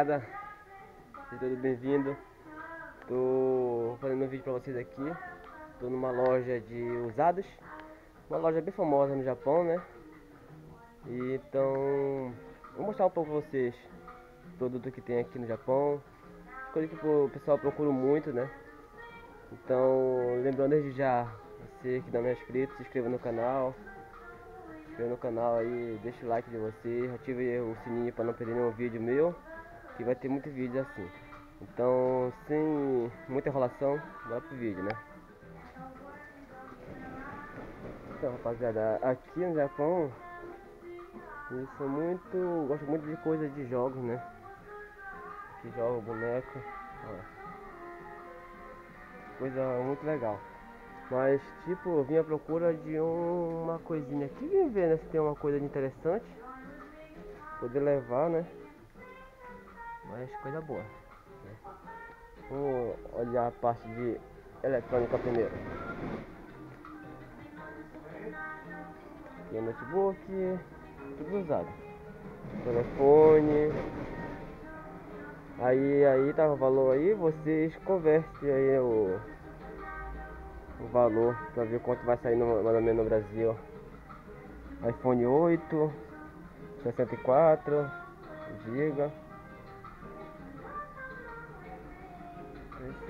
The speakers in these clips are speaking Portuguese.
rapaziada, seja todos bem-vindos. Tô fazendo um vídeo pra vocês aqui. Tô numa loja de usados, uma loja bem famosa no Japão, né? E então, vou mostrar um pouco pra vocês o produto que tem aqui no Japão, coisa que o pessoal procura muito, né? Então, lembrando desde já, você que não é inscrito, se inscreva no canal, inscreva no canal aí, deixa o like de você, ative o sininho para não perder nenhum vídeo meu, que vai ter muito vídeo assim. Então, sem muita enrolação, bora pro vídeo, né? Então, rapaziada, aqui no Japão, eles são muito, gosto muito de coisas de jogos, né? Que jogam boneco, ó. Coisa muito legal. Mas, tipo, eu vim à procura de um, uma coisinha aqui. Vim ver, né, se tem uma coisa interessante. Poder levar, né? Mas coisa boa. Né? Vamos olhar a parte de eletrônica primeiro. Aqui é notebook, tudo usado. Telefone. Aí, aí tá o valor aí, vocês convertem aí o o valor para ver quanto vai sair no, mais ou menos no Brasil. iPhone 8, 64 GB.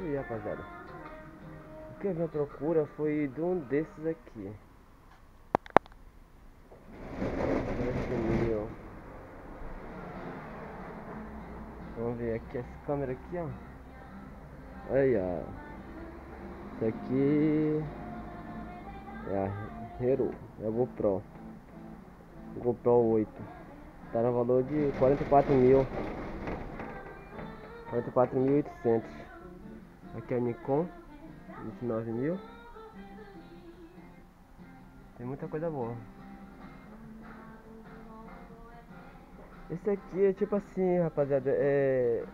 Isso aí, rapaziada. O que vim à procura foi de um desses aqui. Vamos ver aqui essa câmera aqui, ó. Aí, ó. Esse aqui é a Hero, é a GoPro. GoPro 8. Tá no valor de 44 mil. 44.800. Aqui é a Nikon, 29 mil. Tem muita coisa boa. Esse aqui é tipo assim, rapaziada. É...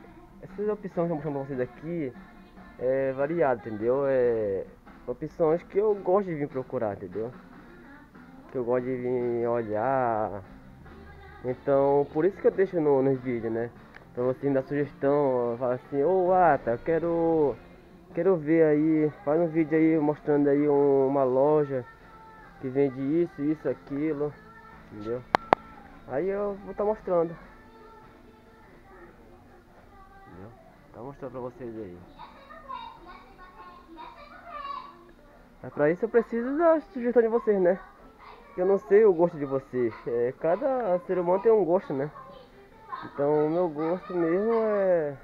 Essas opções que eu vou mostrar pra vocês aqui é variado, entendeu? É opções que eu gosto de vir procurar, entendeu? Que eu gosto de vir olhar. Então, por isso que eu deixo no, nos vídeos, né? Pra você me dar sugestão, falar assim, ô oh, Ata, eu quero quero ver aí, faz um vídeo aí mostrando aí um, uma loja que vende isso, isso, aquilo, entendeu? Aí eu vou estar tá mostrando. Entendeu? Tá mostrando pra vocês aí. Mas pra isso eu preciso da sugestão de vocês, né? Eu não sei o gosto de vocês. É, cada ser humano tem um gosto, né? Então o meu gosto mesmo é,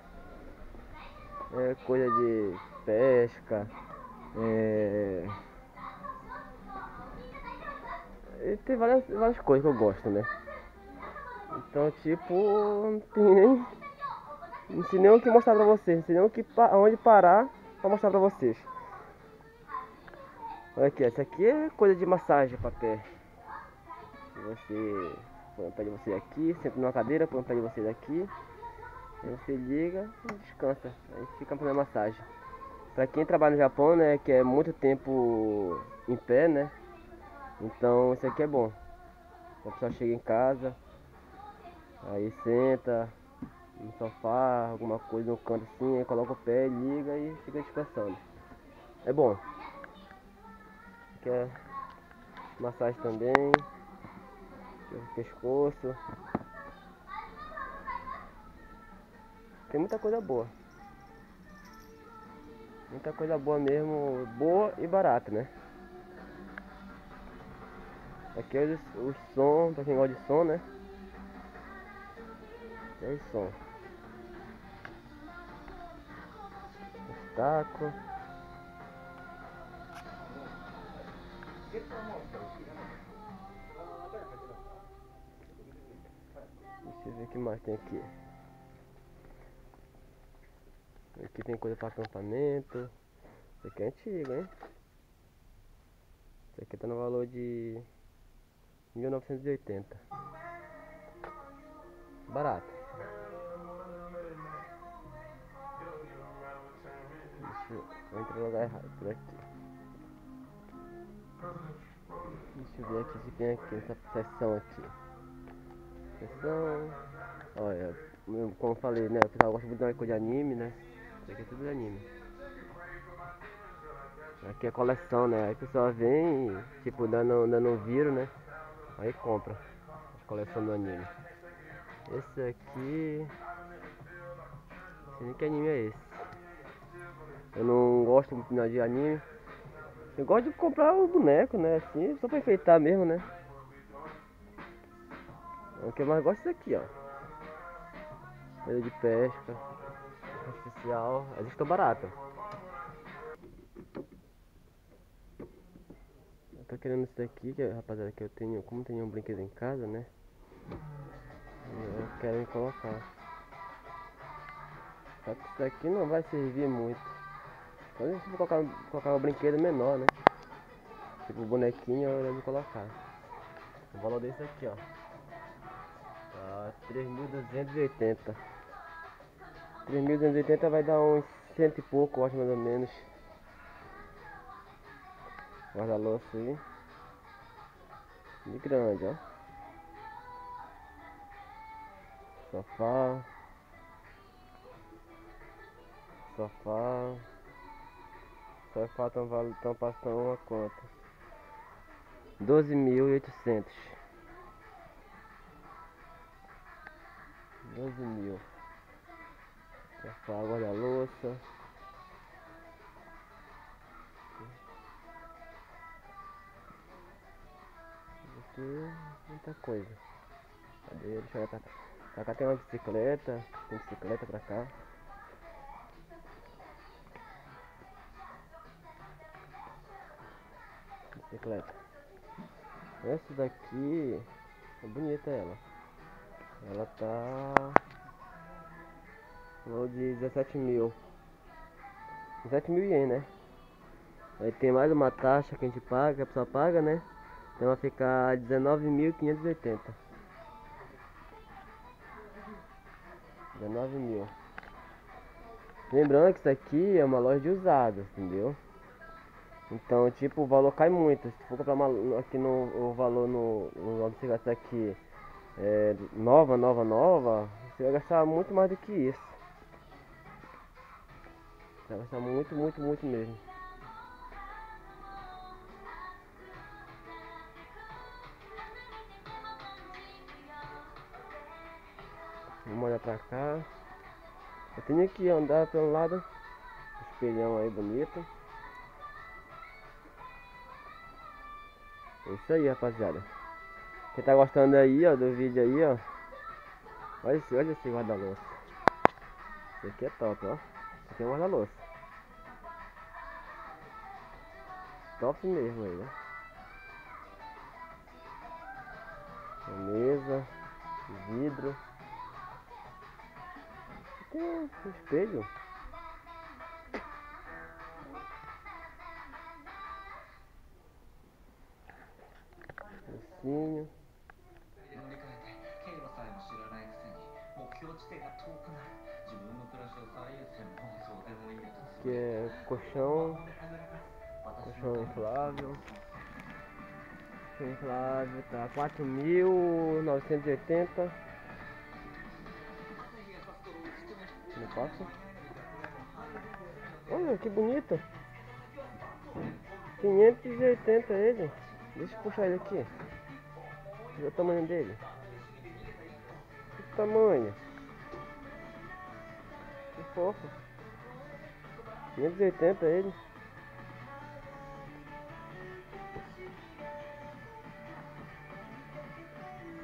é coisa de pesca. É... E tem várias, várias coisas que eu gosto, né? Então tipo, não tem nem. Não sei nem o que mostrar pra vocês, não sei nem o que, onde parar pra mostrar pra vocês. Olha aqui, essa aqui é coisa de massagem para pé. Você põe o pé de você aqui, senta numa cadeira, põe o pé de você daqui. Você liga e descansa. Aí fica fazendo massagem. Para quem trabalha no Japão, né, que é muito tempo em pé, né? Então isso aqui é bom. A pessoa chega em casa, aí senta no sofá, alguma coisa no canto assim, aí coloca o pé, liga e fica descansando. É bom que é massagem também, pescoço. Tem muita coisa boa. Muita coisa boa mesmo, boa e barata, né? Aqui é o, o som, pra quem gosta de som, né? É o som. Taco. Deixa eu ver o que mais tem aqui. Aqui tem coisa para acampamento. Isso aqui é antigo, hein? Isso aqui tá no valor de 1980. Barato. Deixa eu entrar no lugar errado por aqui. Deixa eu ver aqui se tem aqui essa seção aqui. Seção. Olha, como eu falei, né? O pessoal gosta muito de anime, né? Isso aqui é tudo de anime. Aqui é coleção, né? Aí a pessoa vem, tipo, dando, dando um viro, né? Aí compra a coleção do anime. Esse aqui. Que anime é esse. Eu não gosto muito de anime. Eu gosto de comprar o boneco, né? Assim, só pra enfeitar mesmo, né? O que eu mais gosto é aqui, ó. Rede de pesca. Artificial. Elas estão baratas. Eu tô querendo esse daqui, que rapaziada, que eu tenho. Como tenho um brinquedo em casa, né? Eu quero colocar. Só que isso daqui não vai servir muito. Só se for colocar, colocar um brinquedo menor, né? Tipo bonequinho eu lembro colocar. O valor desse aqui, ó. Tá 3.280. 3.280 vai dar uns cento e pouco, acho mais ou menos. Guarda-louça aí. De grande, ó. Sofá. Sofá. Sofá tão, vale, tão passando uma conta. Doze mil mil. Sofá, guarda-louça. Aqui muita coisa. Cadê? Deixa eu pra cá. Cá tem uma bicicleta. Tem bicicleta pra cá. Bicicleta. Essa daqui é bonita ela. Ela tá. Valor de 17 mil. 17 mil ien, né? Aí tem mais uma taxa que a gente paga, que a pessoa paga, né? Então vai ficar 19.580. 19 mil. Lembrando que isso aqui é uma loja de usados, entendeu? Então, tipo, o valor cai muito. Se for comprar uma, aqui no o valor no, no onde você gasta aqui é, nova, nova, nova, você vai gastar muito mais do que isso. Vai gastar muito, muito, muito mesmo. Vamos olhar pra cá. Eu tenho que andar pelo lado. Espelhão aí bonito. É isso aí, rapaziada. Quem tá gostando aí, ó, do vídeo aí, ó. Olha esse, olha esse guarda-louça. Esse aqui é top, ó. Aqui é um guarda-louça. Top mesmo aí, ó. Mesa, vidro. Tem um espelho. Colchão inflável. Colchão inflável tá 4.980. Não passa? Olha que bonito. 580 ele. Deixa eu puxar ele aqui. Olha o tamanho dele. Que tamanho. Que fofo. 580 ele.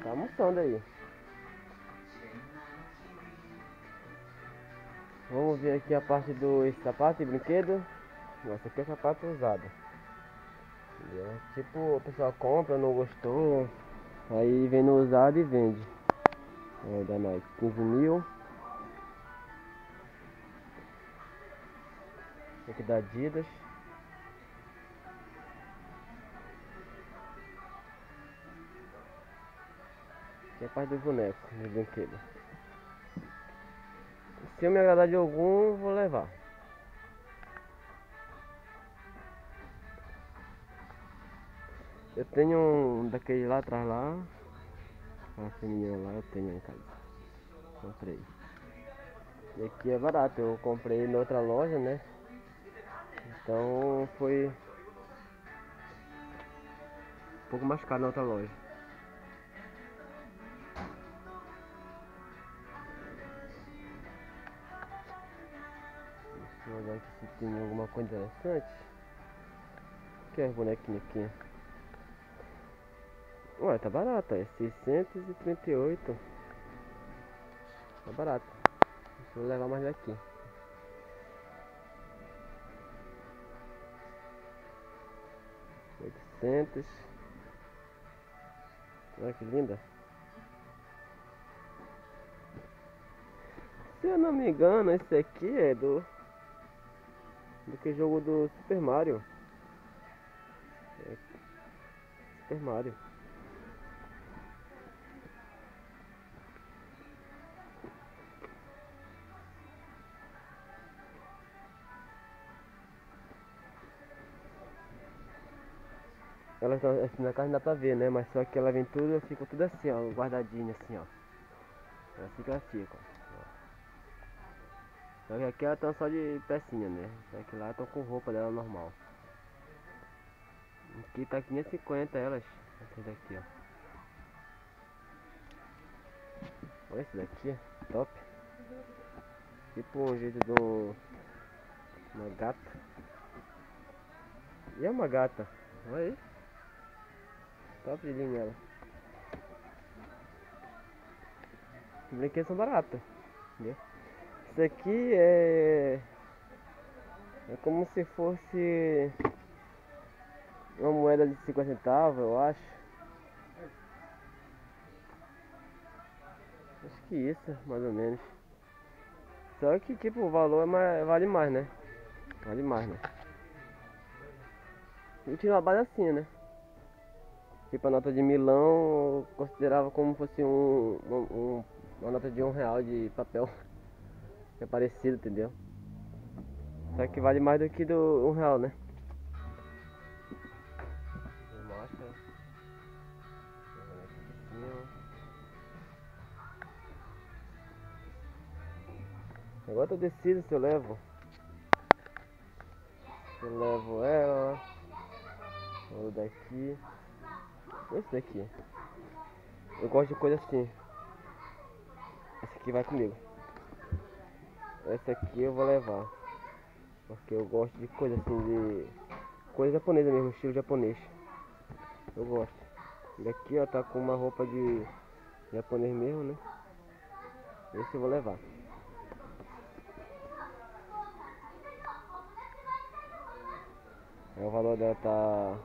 Tá almoçando aí. Vamos ver aqui a parte do sapato e brinquedo. Nossa, aqui é sapato usado. É, tipo, a pessoa compra, não gostou, aí vem no usado e vende. É, da Nike, 15 mil. Aqui da Adidas. A parte do boneco, do brinquedo. Se eu me agradar de algum, vou levar. Eu tenho um daquele lá atrás lá. A feminina lá eu tenho em casa. Comprei. E aqui é barato, eu comprei em outra loja, né? Então foi um pouco mais caro na outra loja. Se tem alguma coisa interessante. Que é bonequinho aqui? Ué, tá barato, é 638. Tá barato. Deixa eu levar mais daqui. Oitocentos. Olha que linda. Se eu não me engano, esse aqui é do. Do que jogo do Super Mario. É. Super Mario. Ela tá assim na casa dá pra ver, né? Mas só que ela vem tudo, fica tudo assim, ó, guardadinha assim, ó. Assim que ela fica. Só que aqui ela tá só de pecinha, né? Só que lá estão com roupa dela normal. Aqui tá 550 elas, essas daqui, ó. Olha esse daqui, top. Tipo um jeito um... uma gata. E é uma gata, olha aí. Top de linha ela. Os brinquedos são baratos. Isso aqui é. É como se fosse. Uma moeda de 50 centavos, eu acho. Acho que isso, mais ou menos. Só que tipo o valor é mais, vale mais, né? Vale mais, né? E tinha uma base assim, né? Tipo a nota de Milão eu considerava como fosse um, um, uma nota de um real de papel. É parecido, entendeu? Só que vale mais do que do um real, né? Máscara. Agora eu decido se eu levo. Se eu levo ela. Ou daqui. Esse daqui. Eu gosto de coisa assim. Esse aqui vai comigo. Essa aqui eu vou levar. Porque eu gosto de coisa assim de. Coisa japonesa mesmo, estilo japonês. Eu gosto. Daqui ó tá com uma roupa de japonês mesmo, né? Esse eu vou levar. É, o valor dela tá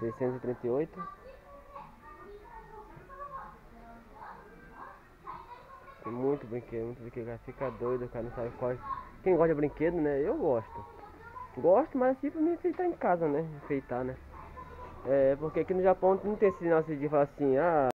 638 muito brinquedo, muito brinquedo, cara fica doido, cara não sabe qual. Quem gosta de brinquedo, né? Eu gosto. Gosto, mas assim pra me enfeitar em casa, né? Enfeitar, né? É, porque aqui no Japão não tem esse negócio de falar assim, ah,